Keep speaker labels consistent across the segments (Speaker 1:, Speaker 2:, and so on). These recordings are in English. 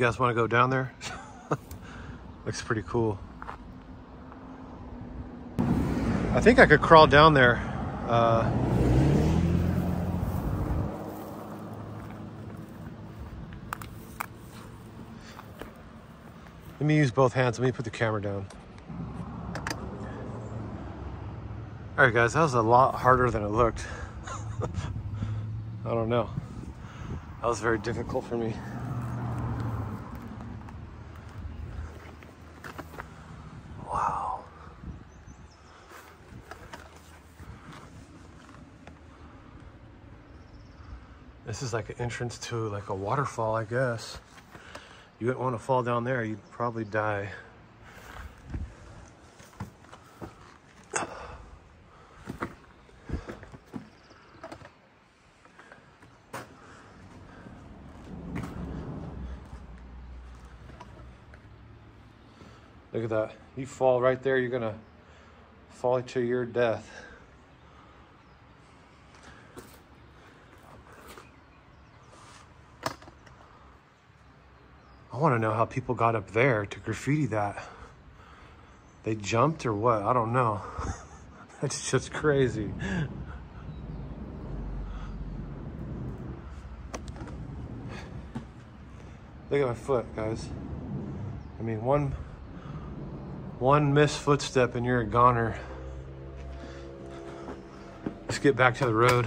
Speaker 1: Guys want to go down there? Looks pretty cool. I think I could crawl down there. Uh, let me use both hands. Let me put the camera down. All right, guys, that was a lot harder than it looked. I don't know. That was very difficult for me. This is like an entrance to like a waterfall, I guess. You wouldn't want to fall down there, you'd probably die. Look at that. You fall right there, you're gonna fall to your death. Want to know how people got up there to graffiti that. They jumped or what? I don't know. That's just crazy. Look at my foot, guys. I mean, one one missed footstep and you're a goner. Let's get back to the road.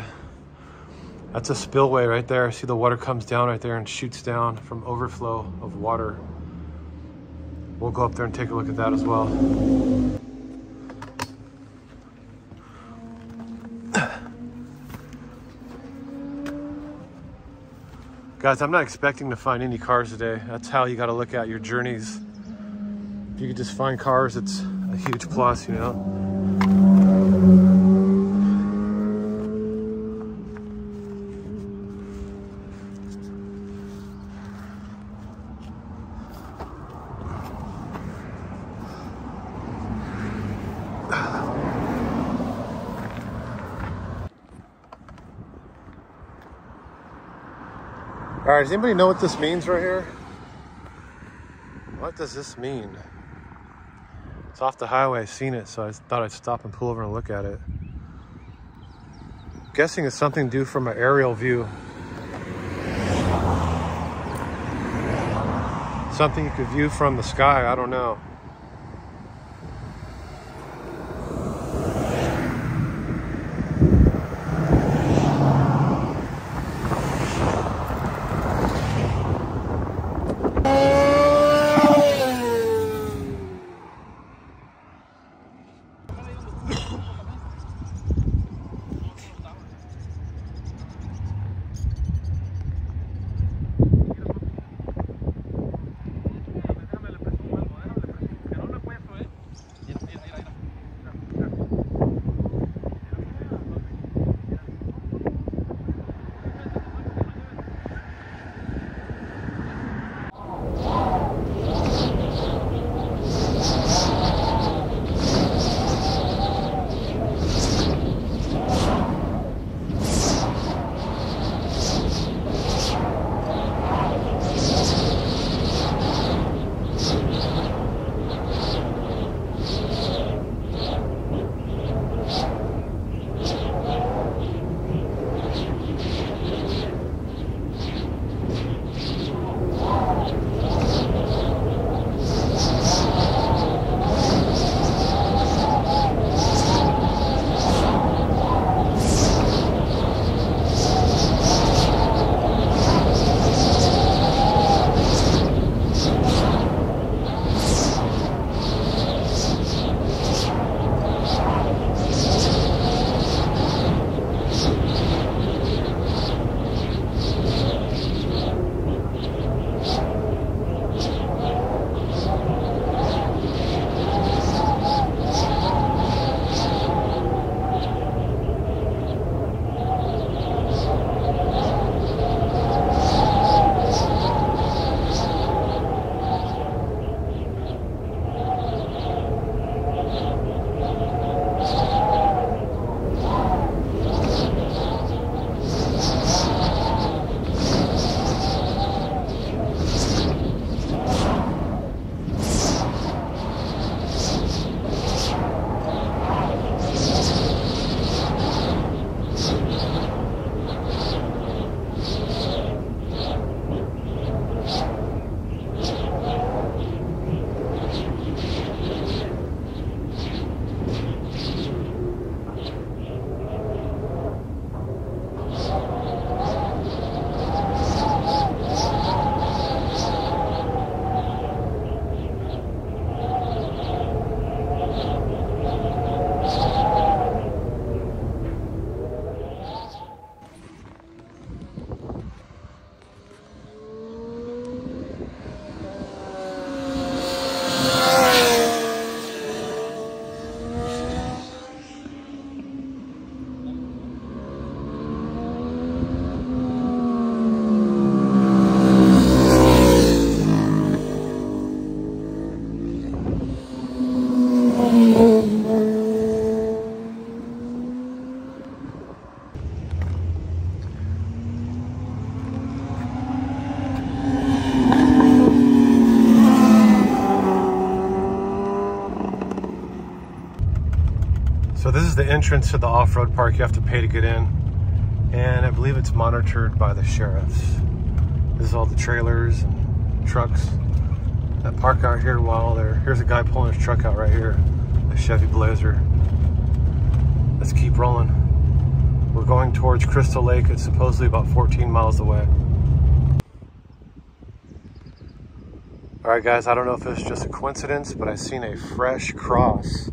Speaker 1: That's a spillway right there. See the water comes down right there and shoots down from overflow of water. We'll go up there and take a look at that as well. Guys, I'm not expecting to find any cars today. That's how you got to look at your journeys. If you could just find cars, it's a huge plus, you know? All right, does anybody know what this means right here? What does this mean? It's off the highway, I've seen it, so I thought I'd stop and pull over and look at it. guessing it's something due from an aerial view. Something you could view from the sky, I don't know. So this is the entrance to the off-road park. You have to pay to get in. And I believe it's monitored by the sheriffs. This is all the trailers and trucks that park out here while they're, here's a guy pulling his truck out right here. Chevy Blazer. Let's keep rolling. We're going towards Crystal Lake. It's supposedly about 14 miles away. All right, guys, I don't know if it's just a coincidence, but I seen a fresh cross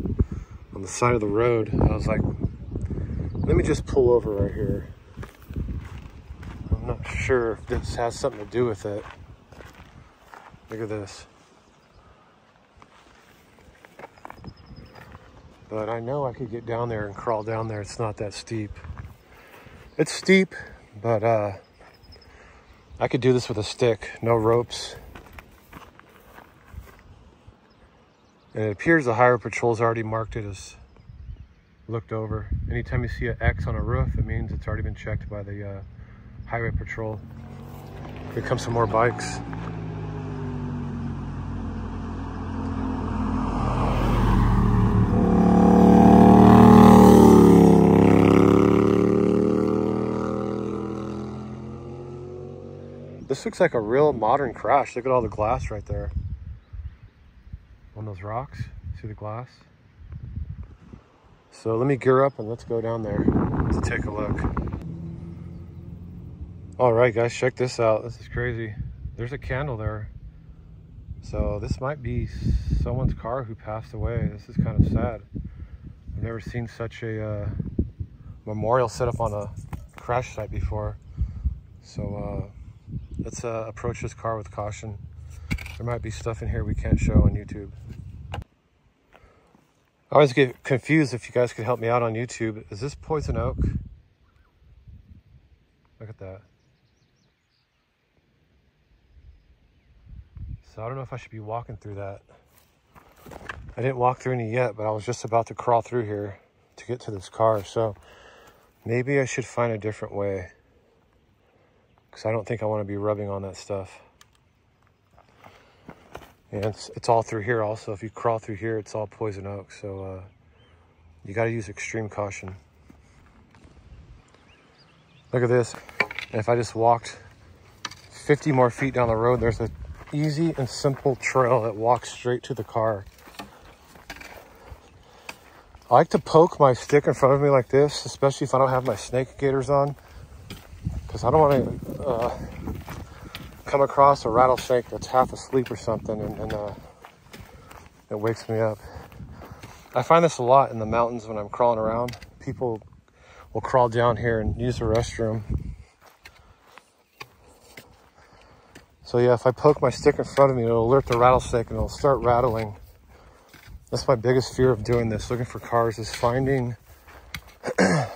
Speaker 1: on the side of the road. I was like, let me just pull over right here. I'm not sure if this has something to do with it. Look at this. But I know I could get down there and crawl down there. It's not that steep. It's steep, but uh, I could do this with a stick, no ropes. And it appears the highway patrol's already marked it as looked over. Anytime you see an X on a roof, it means it's already been checked by the uh, highway patrol. Here come some more bikes. This looks like a real modern crash. Look at all the glass right there on those rocks. See the glass? So let me gear up and let's go down there to take a look. All right, guys, check this out. This is crazy. There's a candle there. So this might be someone's car who passed away. This is kind of sad. I've never seen such a uh, memorial set up on a crash site before. So uh, let's uh, approach this car with caution. There might be stuff in here we can't show on YouTube. I always get confused if you guys could help me out on YouTube. Is this poison oak? Look at that. So I don't know if I should be walking through that. I didn't walk through any yet, but I was just about to crawl through here to get to this car. So maybe I should find a different way because I don't think I want to be rubbing on that stuff. And it's, it's all through here also. If you crawl through here, it's all poison oak. So uh, you got to use extreme caution. Look at this. If I just walked 50 more feet down the road, there's an easy and simple trail that walks straight to the car. I like to poke my stick in front of me like this, especially if I don't have my snake gaiters on. Because I don't want to uh, come across a rattlesnake that's half asleep or something and, and uh, it wakes me up. I find this a lot in the mountains when I'm crawling around. People will crawl down here and use the restroom. So yeah, if I poke my stick in front of me, it'll alert the rattlesnake and it'll start rattling. That's my biggest fear of doing this, looking for cars, is finding a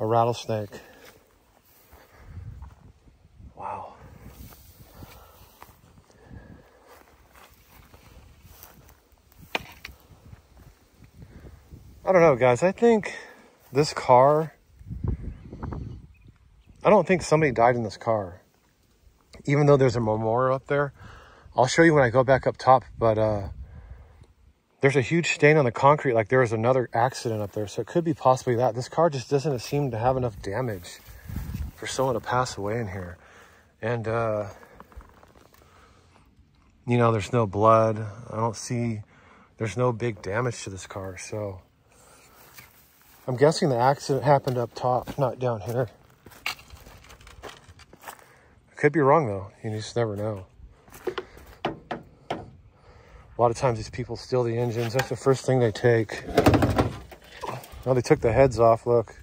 Speaker 1: rattlesnake. I don't know, guys. I think this car, I don't think somebody died in this car. Even though there's a memorial up there. I'll show you when I go back up top, but uh, there's a huge stain on the concrete like there was another accident up there. So it could be possibly that. This car just doesn't seem to have enough damage for someone to pass away in here. And, uh, you know, there's no blood. I don't see, there's no big damage to this car. So I'm guessing the accident happened up top, not down here. Could be wrong though. You just never know. A lot of times these people steal the engines. That's the first thing they take. Oh, they took the heads off, look.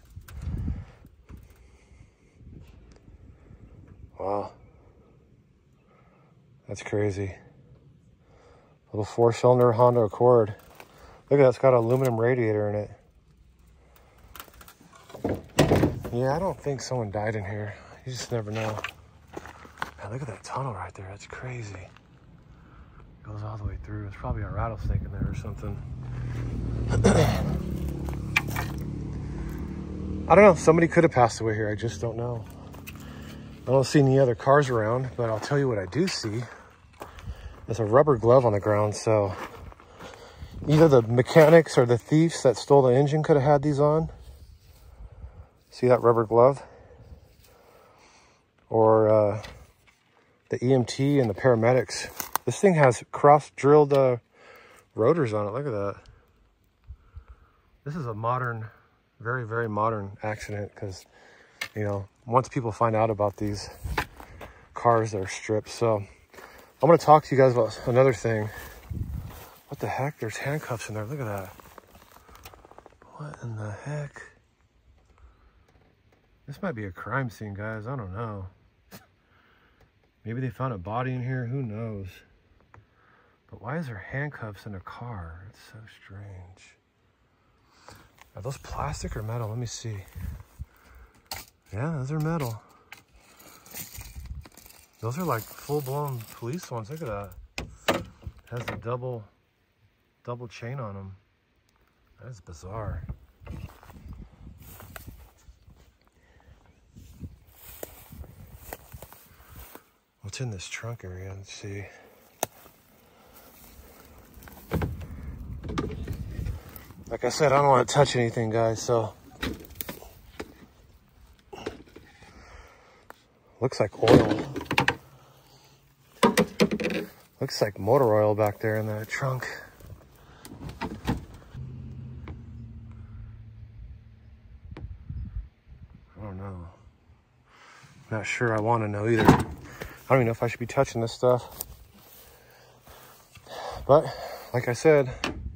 Speaker 1: Wow. That's crazy. Little four-cylinder Honda Accord. Look at that, it's got an aluminum radiator in it. Yeah, I don't think someone died in here. You just never know. Man, look at that tunnel right there. That's crazy. It goes all the way through. It's probably a rattlesnake in there or something. I don't know. Somebody could have passed away here. I just don't know. I don't see any other cars around, but I'll tell you what I do see. There's a rubber glove on the ground, so Either the mechanics or the thieves that stole the engine could have had these on. See that rubber glove? Or uh, the EMT and the paramedics. This thing has cross-drilled uh, rotors on it. Look at that. This is a modern, very, very modern accident because, you know, once people find out about these cars, they're stripped. So I'm going to talk to you guys about another thing. What the heck? There's handcuffs in there. Look at that. What in the heck? This might be a crime scene, guys. I don't know. Maybe they found a body in here. Who knows? But why is there handcuffs in a car? It's so strange. Are those plastic or metal? Let me see. Yeah, those are metal. Those are like full-blown police ones. Look at that. It has a double double chain on them. That is bizarre. What's in this trunk area? Let's see. Like I said, I don't want to touch anything, guys, so. Looks like oil. Looks like motor oil back there in that trunk. I don't know. Not sure I want to know either. I don't even know if I should be touching this stuff. But like I said,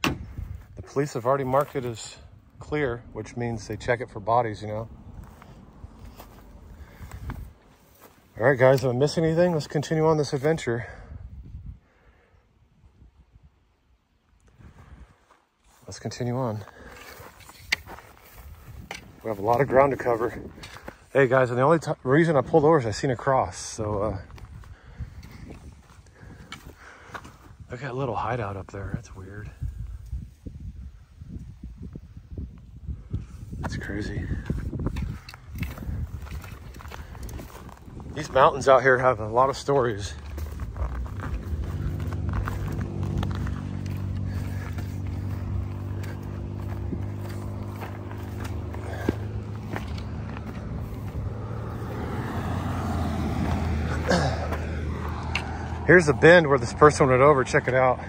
Speaker 1: the police have already marked it as clear, which means they check it for bodies, you know. All right, guys, if I miss anything, let's continue on this adventure. Let's continue on. We have a lot of ground to cover. Hey guys, and the only reason I pulled over is I seen a cross. So, uh, look at that little hideout up there. That's weird. That's crazy. These mountains out here have a lot of stories. Here's the bend where this person went over. Check it out.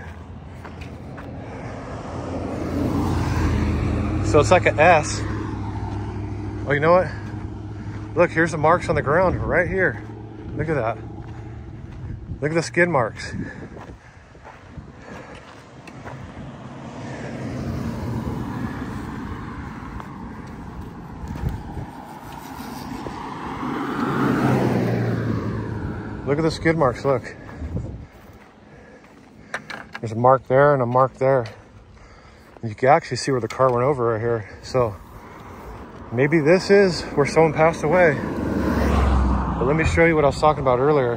Speaker 1: So it's like an S. Oh, you know what? Look, here's the marks on the ground right here. Look at that. Look at the skid marks. Look at the skid marks, look. There's a mark there and a mark there. And you can actually see where the car went over right here. So maybe this is where someone passed away. But let me show you what I was talking about earlier.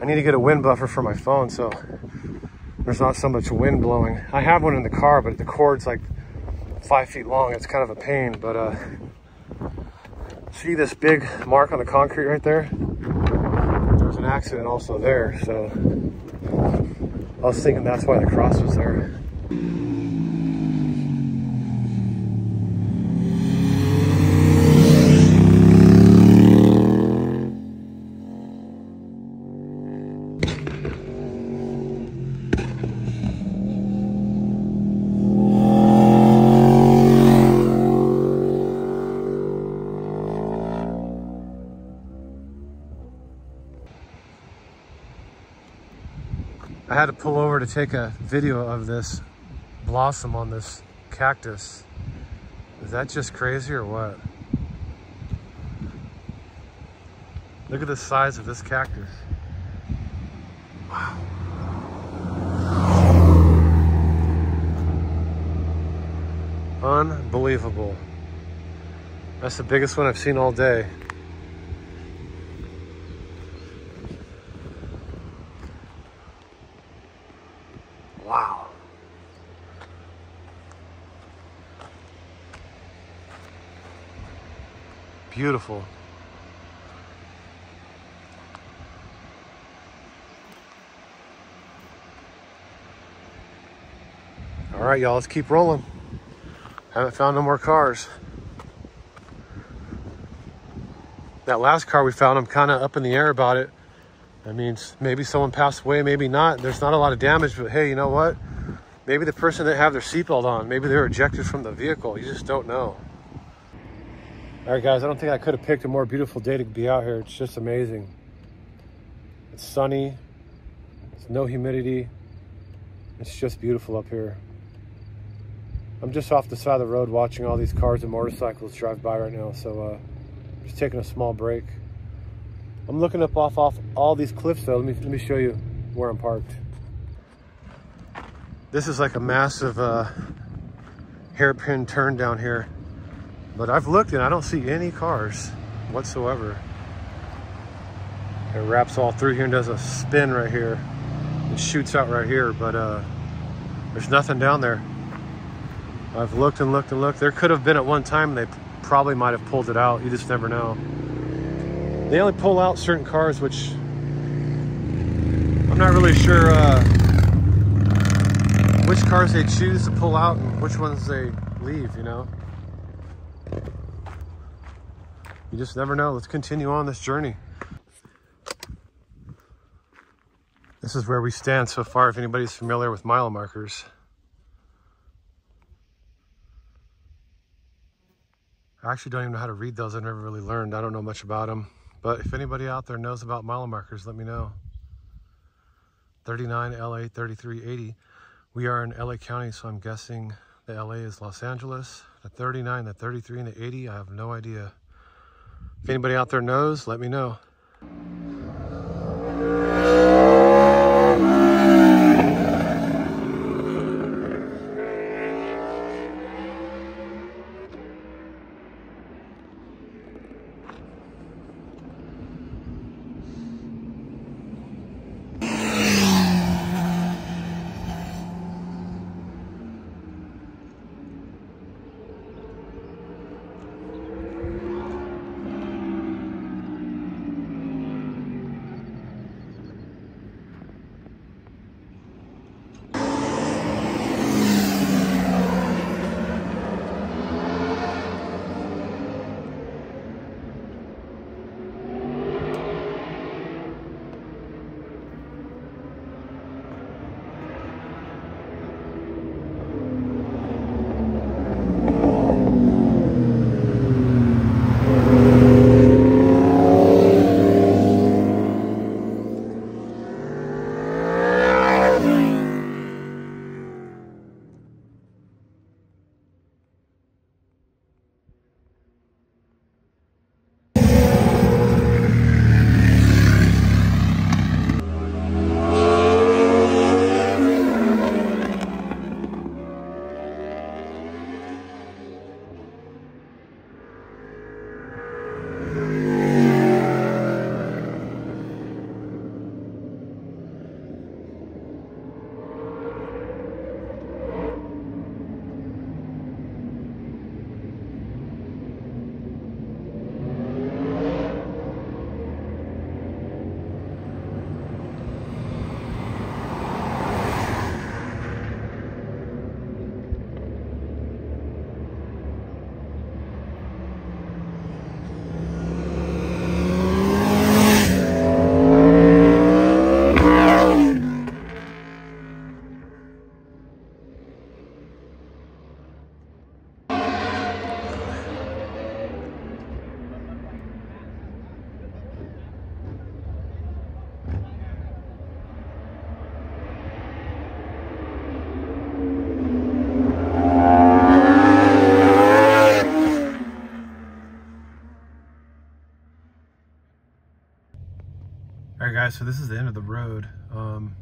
Speaker 1: I need to get a wind buffer for my phone so there's not so much wind blowing. I have one in the car, but the cord's like five feet long. It's kind of a pain, but uh, see this big mark on the concrete right there? There was an accident also there, so I was thinking that's why the cross was there. Had to pull over to take a video of this blossom on this cactus. Is that just crazy or what? Look at the size of this cactus. Wow. Unbelievable. That's the biggest one I've seen all day. Beautiful. All right, y'all, let's keep rolling. Haven't found no more cars. That last car we found, I'm kind of up in the air about it. That means maybe someone passed away, maybe not. There's not a lot of damage, but hey, you know what? Maybe the person didn't have their seatbelt on. Maybe they were ejected from the vehicle. You just don't know. All right, guys, I don't think I could have picked a more beautiful day to be out here. It's just amazing. It's sunny. It's no humidity. It's just beautiful up here. I'm just off the side of the road watching all these cars and motorcycles drive by right now. So uh, just taking a small break. I'm looking up off, off all these cliffs though. Let me, let me show you where I'm parked. This is like a massive uh, hairpin turn down here. But I've looked and I don't see any cars whatsoever. It wraps all through here and does a spin right here. It shoots out right here, but uh, there's nothing down there. I've looked and looked and looked. There could have been at one time, they probably might have pulled it out. You just never know. They only pull out certain cars, which I'm not really sure uh, which cars they choose to pull out and which ones they leave, you know? You just never know. Let's continue on this journey. This is where we stand so far, if anybody's familiar with mile markers. I actually don't even know how to read those. I've never really learned. I don't know much about them. But if anybody out there knows about mile markers, let me know. 39 LA 3380. We are in LA County, so I'm guessing the LA is Los Angeles. The 39, the 33, and the 80, I have no idea. If anybody out there knows, let me know. Guys, so this is the end of the road. Um,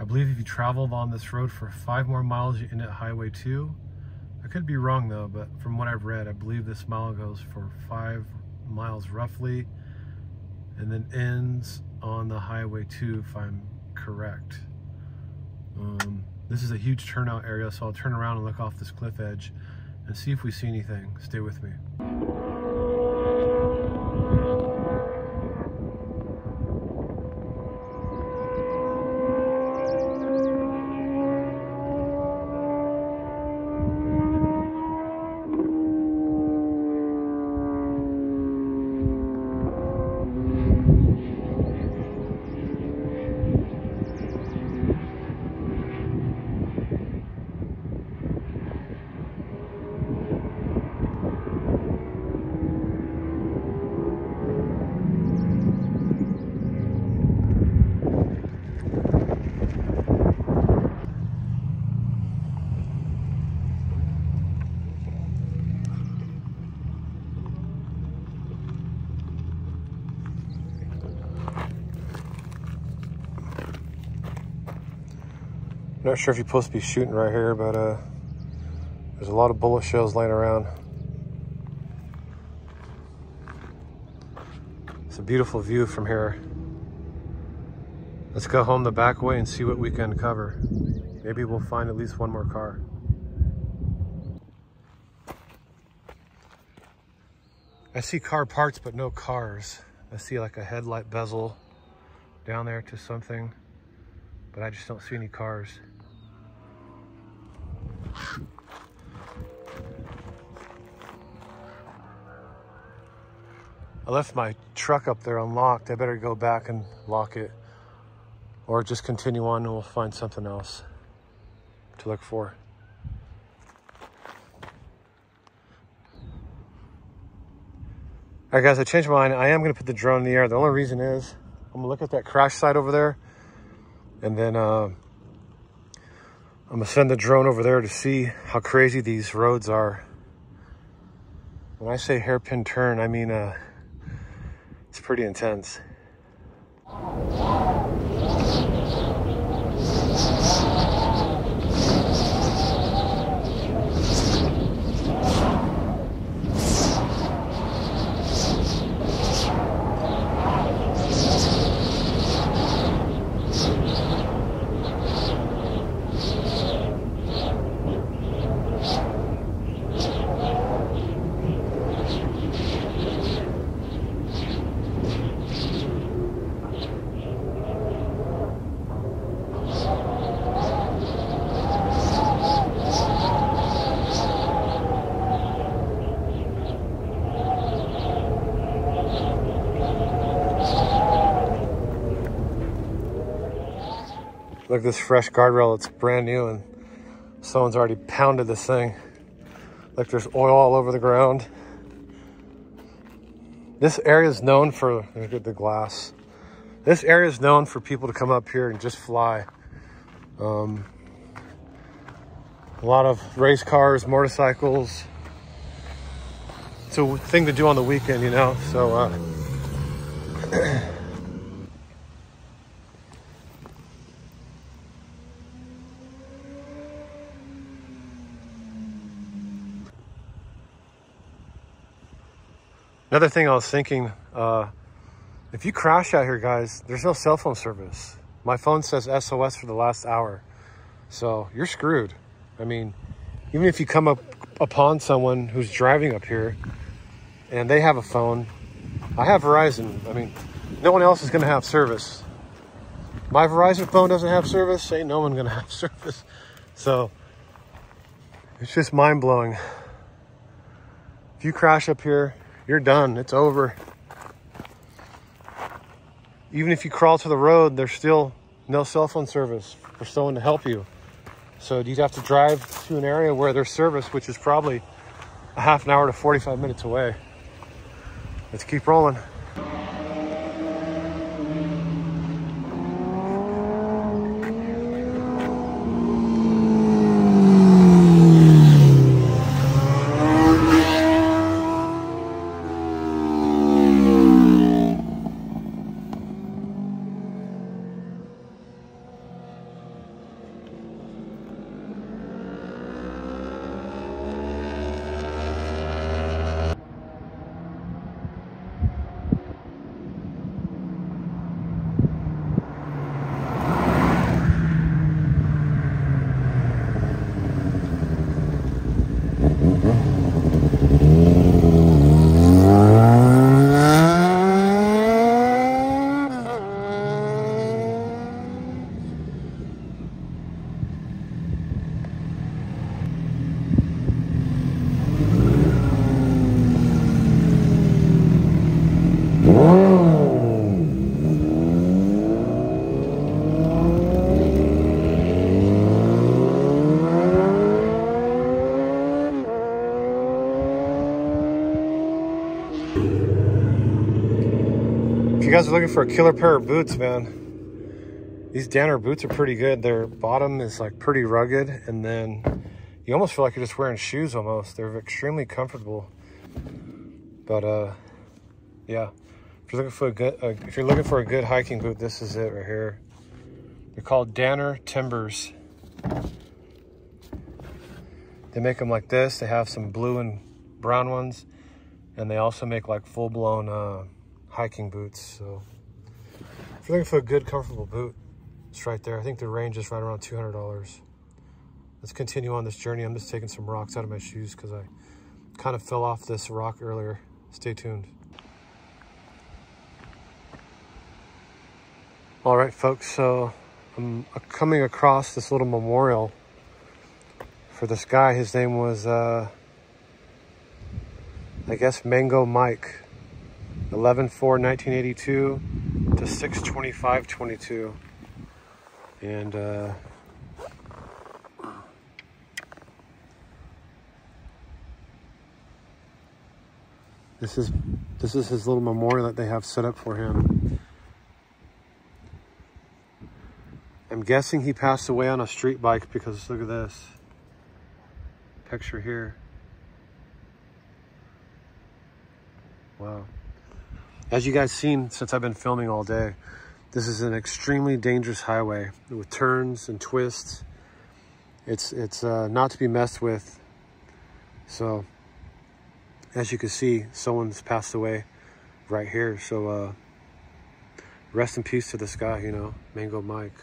Speaker 1: I believe if you travel on this road for five more miles, you end at Highway 2. I could be wrong though, but from what I've read, I believe this mile goes for five miles roughly and then ends on the Highway 2 if I'm correct. Um, this is a huge turnout area, so I'll turn around and look off this cliff edge and see if we see anything. Stay with me. Not sure if you're supposed to be shooting right here, but uh, there's a lot of bullet shells laying around. It's a beautiful view from here. Let's go home the back way and see what we can cover. Maybe we'll find at least one more car. I see car parts, but no cars. I see like a headlight bezel down there to something, but I just don't see any cars. I left my truck up there unlocked. I better go back and lock it or just continue on and we'll find something else to look for. All right, guys, I changed my mind. I am going to put the drone in the air. The only reason is I'm going to look at that crash site over there and then uh, I'm going to send the drone over there to see how crazy these roads are. When I say hairpin turn, I mean uh, it's pretty intense. Look this fresh guardrail. It's brand new and someone's already pounded this thing. Like there's oil all over the ground. This area is known for, look at the glass. This area is known for people to come up here and just fly. Um, a lot of race cars, motorcycles. It's a thing to do on the weekend, you know? So, uh, Another thing I was thinking, uh, if you crash out here, guys, there's no cell phone service. My phone says SOS for the last hour. So you're screwed. I mean, even if you come up upon someone who's driving up here and they have a phone, I have Verizon. I mean, no one else is going to have service. My Verizon phone doesn't have service, ain't no one going to have service. So it's just mind blowing. If you crash up here, you're done. It's over. Even if you crawl to the road, there's still no cell phone service for someone to help you. So you'd have to drive to an area where there's service, which is probably a half an hour to 45 minutes away. Let's keep rolling. Looking for a killer pair of boots, man, these Danner boots are pretty good. Their bottom is like pretty rugged, and then you almost feel like you're just wearing shoes almost. They're extremely comfortable. But uh, yeah, if you're looking for a good, uh, if you're looking for a good hiking boot, this is it right here. They're called Danner Timbers. They make them like this. They have some blue and brown ones. And they also make like full-blown uh, hiking boots. So if you're looking for a good, comfortable boot, it's right there. I think the range is right around $200. Let's continue on this journey. I'm just taking some rocks out of my shoes because I kind of fell off this rock earlier. Stay tuned. All right, folks, so I'm coming across this little memorial for this guy. His name was, uh, I guess, Mango Mike. 11-4-1982 to 6-25-22. And, uh, this is this is his little memorial that they have set up for him. I'm guessing he passed away on a street bike because look at this picture here. Wow. As you guys seen since I've been filming all day, this is an extremely dangerous highway with turns and twists. It's it's uh, not to be messed with. So, as you can see, someone's passed away right here. So, uh, rest in peace to this guy, you know, Mango Mike.